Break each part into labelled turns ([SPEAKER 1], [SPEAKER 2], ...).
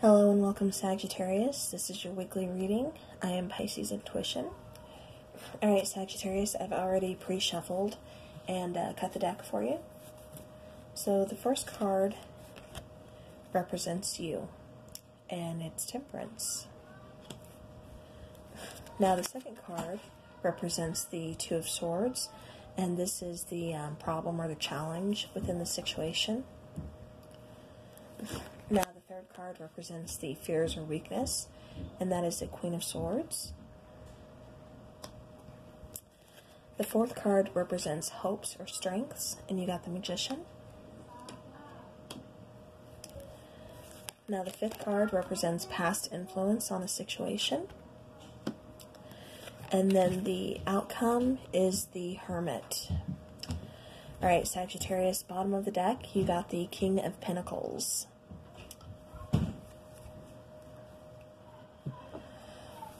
[SPEAKER 1] Hello and welcome, Sagittarius. This is your weekly reading. I am Pisces Intuition. Alright, Sagittarius, I've already pre shuffled and uh, cut the deck for you. So the first card represents you, and it's Temperance. Now, the second card represents the Two of Swords, and this is the um, problem or the challenge within the situation. Card represents the fears or weakness, and that is the Queen of Swords. The fourth card represents hopes or strengths, and you got the Magician. Now, the fifth card represents past influence on a situation. And then the outcome is the Hermit. All right, Sagittarius, bottom of the deck, you got the King of Pentacles.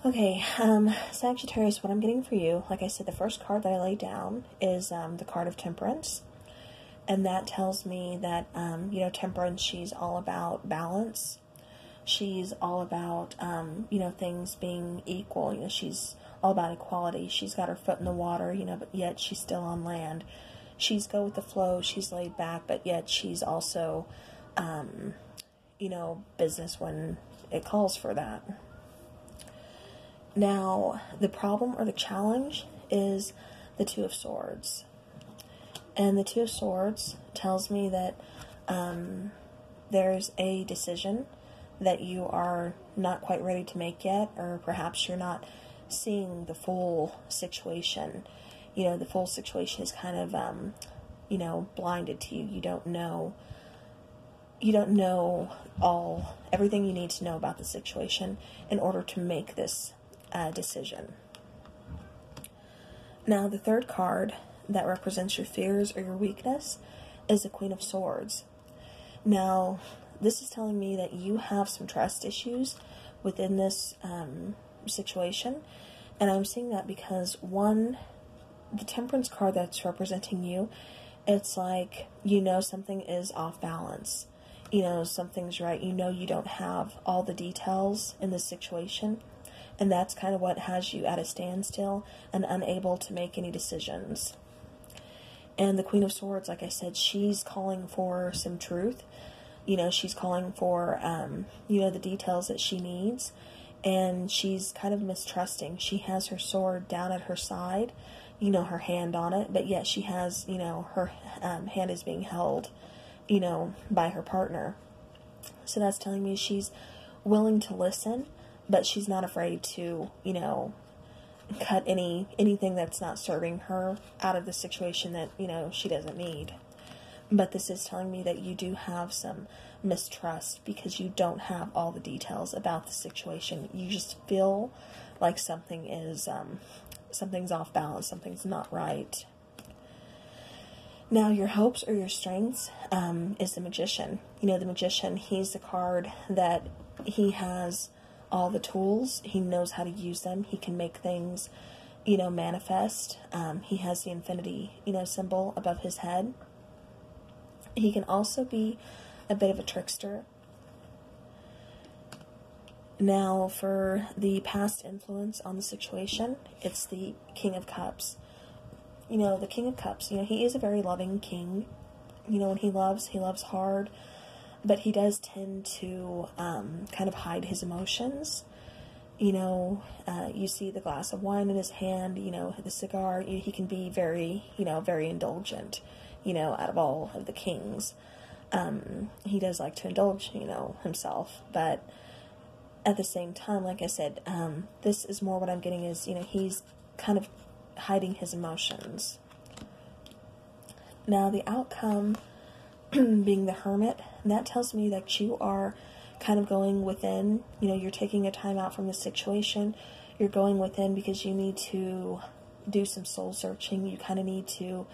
[SPEAKER 1] Okay, um, Sagittarius, what I'm getting for you, like I said, the first card that I laid down is um, the card of Temperance. And that tells me that, um, you know, Temperance, she's all about balance. She's all about, um, you know, things being equal. You know, she's all about equality. She's got her foot in the water, you know, but yet she's still on land. She's go with the flow. She's laid back, but yet she's also, um, you know, business when it calls for that. Now, the problem or the challenge is the Two of Swords. And the Two of Swords tells me that um, there's a decision that you are not quite ready to make yet, or perhaps you're not seeing the full situation. You know, the full situation is kind of, um, you know, blinded to you. You don't know. You don't know all everything you need to know about the situation in order to make this uh, decision. Now, the third card that represents your fears or your weakness is the Queen of Swords. Now, this is telling me that you have some trust issues within this um, situation, and I'm seeing that because one, the Temperance card that's representing you, it's like you know something is off balance. You know something's right. You know you don't have all the details in this situation and that's kind of what has you at a standstill and unable to make any decisions. And the Queen of Swords, like I said, she's calling for some truth. You know, she's calling for, um, you know, the details that she needs. And she's kind of mistrusting. She has her sword down at her side, you know, her hand on it, but yet she has, you know, her um, hand is being held, you know, by her partner. So that's telling me she's willing to listen, but she's not afraid to, you know, cut any anything that's not serving her out of the situation that, you know, she doesn't need. But this is telling me that you do have some mistrust because you don't have all the details about the situation. You just feel like something is um, something's off balance, something's not right. Now, your hopes or your strengths um, is the magician. You know, the magician, he's the card that he has all the tools. He knows how to use them. He can make things, you know, manifest. Um, he has the infinity, you know, symbol above his head. He can also be a bit of a trickster. Now, for the past influence on the situation, it's the King of Cups. You know, the King of Cups, you know, he is a very loving king. You know, when he loves, he loves hard but he does tend to um, kind of hide his emotions. You know, uh, you see the glass of wine in his hand, you know, the cigar, he can be very, you know, very indulgent, you know, out of all of the kings. Um, he does like to indulge, you know, himself, but at the same time, like I said, um, this is more what I'm getting is, you know, he's kind of hiding his emotions. Now, the outcome being the hermit, that tells me that you are kind of going within. You know, you're taking a time out from the situation. You're going within because you need to do some soul searching. You kind of need to,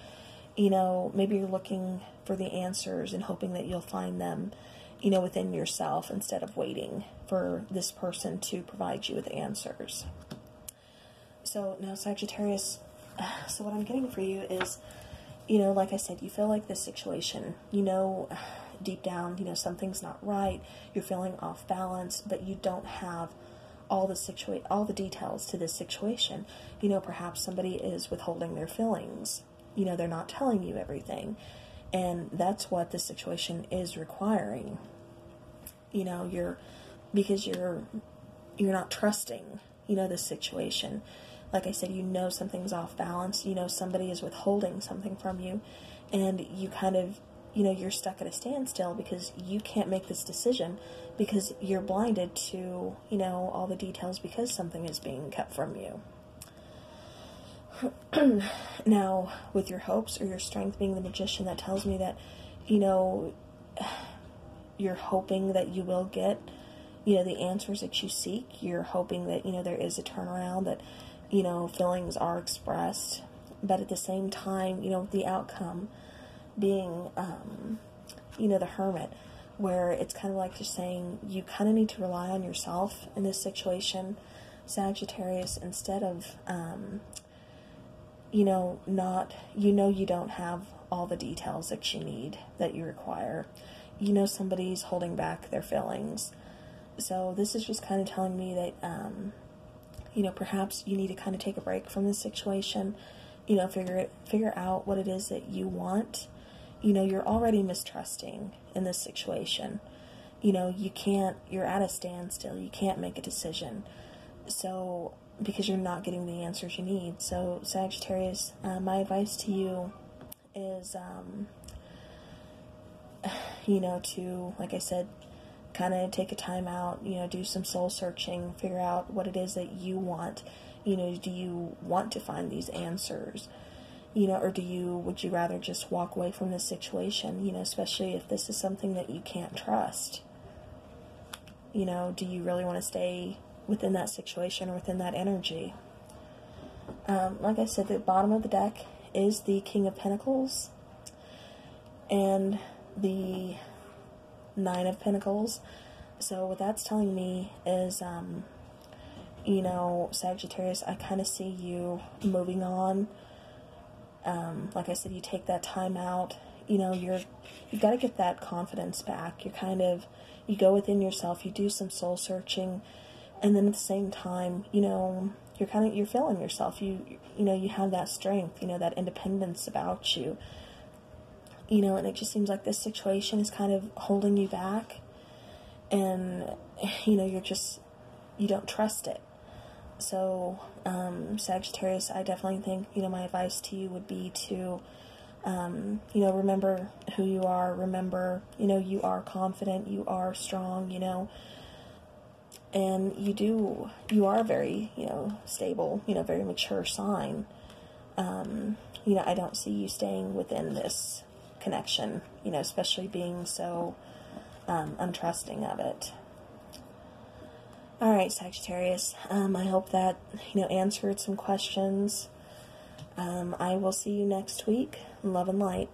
[SPEAKER 1] you know, maybe you're looking for the answers and hoping that you'll find them, you know, within yourself instead of waiting for this person to provide you with answers. So now, Sagittarius, so what I'm getting for you is you know, like I said, you feel like this situation, you know, deep down, you know, something's not right, you're feeling off balance, but you don't have all the situa- all the details to this situation. You know, perhaps somebody is withholding their feelings. You know, they're not telling you everything. And that's what the situation is requiring. You know, you're because you're you're not trusting, you know, the situation. Like I said, you know something's off balance, you know somebody is withholding something from you, and you kind of you know you're stuck at a standstill because you can't make this decision because you're blinded to you know all the details because something is being kept from you. Now with your hopes or your strength being the magician that tells me that you know you're hoping that you will get you know the answers that you seek. You're hoping that you know there is a turnaround that you know feelings are expressed. But at the same time you know the outcome being, um, you know, the hermit, where it's kind of like just saying you kind of need to rely on yourself in this situation, Sagittarius, instead of, um, you know, not, you know, you don't have all the details that you need, that you require. You know, somebody's holding back their feelings. So this is just kind of telling me that, um, you know, perhaps you need to kind of take a break from this situation. You know, figure it, figure out what it is that you want, you know, you're already mistrusting in this situation. You know, you can't, you're at a standstill. You can't make a decision. So, because you're not getting the answers you need. So, Sagittarius, uh, my advice to you is, um, you know, to, like I said, kind of take a time out, you know, do some soul searching, figure out what it is that you want. You know, do you want to find these answers? You know, or do you, would you rather just walk away from this situation, you know, especially if this is something that you can't trust? You know, do you really want to stay within that situation or within that energy? Um, like I said, the bottom of the deck is the King of Pentacles and the Nine of Pentacles. So what that's telling me is, um, you know, Sagittarius, I kind of see you moving on um, like I said, you take that time out. You know, you're you've got to get that confidence back. You're kind of you go within yourself. You do some soul searching, and then at the same time, you know, you're kind of you're feeling yourself. You you know you have that strength. You know that independence about you. You know, and it just seems like this situation is kind of holding you back, and you know you're just you don't trust it. So, um, Sagittarius, I definitely think, you know, my advice to you would be to, um, you know, remember who you are. Remember, you know, you are confident, you are strong, you know, and you do, you are very, you know, stable, you know, very mature sign. Um, you know, I don't see you staying within this connection, you know, especially being so um, untrusting of it. All right, Sagittarius. Um, I hope that you know answered some questions. Um, I will see you next week. Love and light.